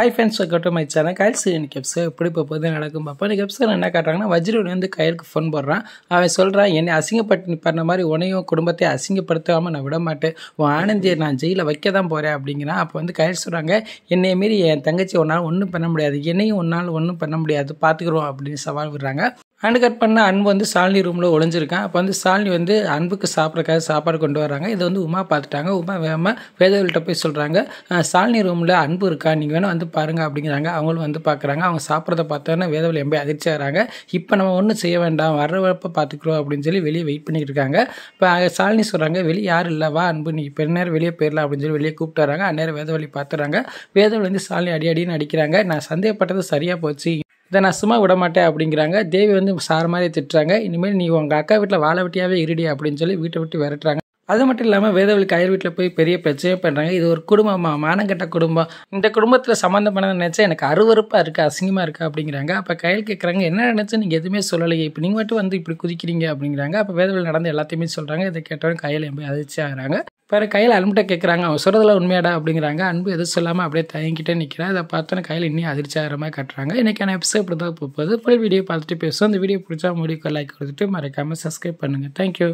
High friends கட்டும் to my channel Kayal இன்னைக்கு episode எப்படி இப்போ போது நடக்கும் பார்ப்போம் இன்னைக்கு எபிசோட் என்ன காட்டுறாங்கன்னா வஜ்ரவன் வந்து கயலுக்கு ஃபோன் போடுறான். அவன் சொல்கிறான் என்னை அசிங்கப்பட்டு பண்ண மாதிரி உனையும் குடும்பத்தை அசிங்கப்படுத்தாமல் நான் விட மாட்டேன் உன் ஆனந்தியை நான் ஜெயிலில் வைக்க தான் போகிறேன் அப்படிங்கிறான். அப்போ வந்து கயல் சொல்கிறாங்க என்னைய மீறி என் தங்கச்சி ஒன்றால் ஒன்றும் பண்ண முடியாது. என்னையும் ஒன்றால் ஒன்றும் பண்ண முடியாது. பார்த்துக்குறோம் அப்படின்னு சவால் விடுறாங்க. அண்டு கட் பண்ண அன்பு வந்து சாலினி ரூமில் ஒளிஞ்சிருக்கான். அப்போ வந்து சாலினி வந்து அன்புக்கு சாப்பிட்றக்காக சாப்பாடு கொண்டு வராங்க இதை வந்து உமா பார்த்துட்டாங்க. உமா வேகமாக வேதவல்கிட்ட போய் சொல்கிறாங்க சாலினி ரூமில் அன்பு இருக்கா? நீங்கள் வேணால் வந்து பாருங்கள் அப்படிங்கிறாங்க. அவங்களும் வந்து பார்க்குறாங்க. அவங்க சாப்பிட்றத பார்த்தோன்னா வேதவல் எம்பி அதிர்ச்சி ஆகிறாங்க. இப்போ நம்ம ஒன்றும் செய்ய வேண்டாம். வர்றப்ப பார்த்துக்குறோம் அப்படின்னு சொல்லி வெளியே வெயிட் பண்ணிட்டு இருக்காங்க. இப்போ சாலினி சொல்கிறாங்க வெளியே யாரும் இல்லை. வா அன்பு. நீ இப்போ நேரம் வெளியே போயிடலாம் அப்படின்னு சொல்லி வெளியே கூப்பிட்டு வராங்க அந்நேரம் வேதவழி பார்த்துறாங்க. வேதவழி வந்து சாலினி அடி அடின்னு அடிக்கிறாங்க. நான் சந்தேகப்பட்டது சரியாக போச்சு. இதை நான் சும்மா விட மாட்டேன் அப்படிங்கிறாங்க. தேவி வந்து சார் மாதிரி திட்டுறாங்க. இனிமேல் நீ உங்கள் அக்கா வீட்டில் வாழ வெட்டியாவே இருடி அப்படின்னு சொல்லி வீட்டை விட்டு விரட்டுறாங்க. அது மட்டும் இல்லாமல் வேதவழி அயர் வீட்டில் போய் பெரிய பிரச்சனை பண்ணுறாங்க இது ஒரு குடும்பமாக மானங்கட்ட குடும்பம். இந்த குடும்பத்தில் சம்மந்தமானது நினச்சா எனக்கு அருவறுப்பாக இருக்குது அசிங்கமாக இருக்குது அப்படிங்கிறாங்க. அப்போ கையில் கேட்குறாங்க என்ன நினச்சி நீங்கள் எதுவுமே சொல்லலையே? இப்போ நீங்கள் மட்டும் வந்து இப்படி குதிக்கிறீங்க அப்படிங்கிறாங்க. அப்போ வேதவழி நடந்து எல்லாத்தையுமே சொல்கிறாங்க இதை கேட்டவங்க கையில் போய் அதிர்ச்சி ஆகிறாங்க. பிற கையில் அன்புட்ட கேட்குறாங்க அவன் சொல்கிறதுல உண்மையாடா? அப்படிங்கிறாங்க. அன்பு எதுவும் சொல்லாமல் அப்படியே தயங்கிட்டே நிற்கிறேன் அதை பார்த்தோன்னா கையில் இன்னும் அதிர்ச்சி ஆகிற மாதிரி கட்டுறாங்க. இன்றைக்கான எபிசோட் இப்படி தான் போகுது. ஃபுல் வீடியோ பார்த்துட்டு பேசுவோம். இந்த வீடியோ பிடிச்சா முடிவுக்கு லைக் கொடுத்துட்டு மறக்காமல் சப்ஸ்கிரைப் பண்ணுங்கள் தேங்க்யூ